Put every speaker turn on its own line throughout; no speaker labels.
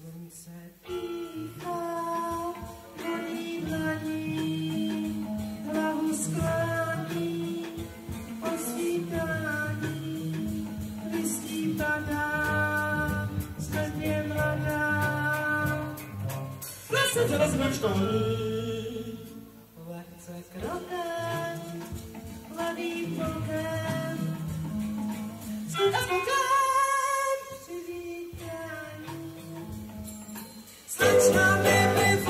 Slunce. Píchá, voní dlaní, hlavu sklání, osvítání, listí padá, smrt je mladá.
Lese se rozmračkou,
Lehce krokem, mladým vlkem, It's not before.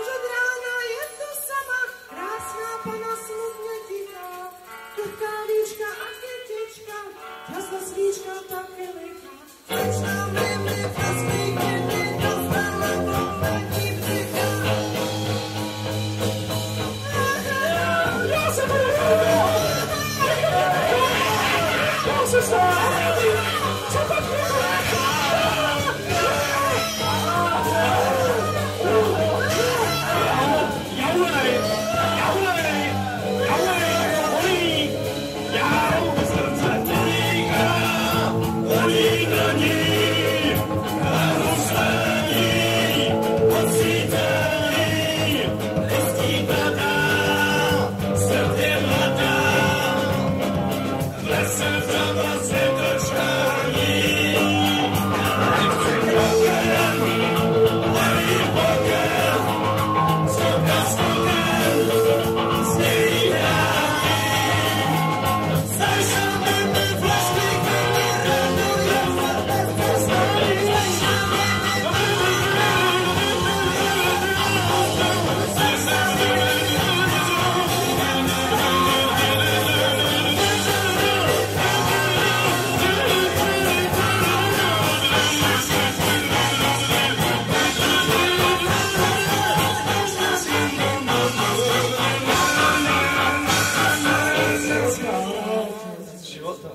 Už od rána je to sama, krásná pana smutně tichá. Krutká výška a kytička, jasna svíčka taky lichá.
Slečna mi v lesklých viny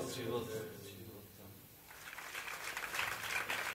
Z života, z života.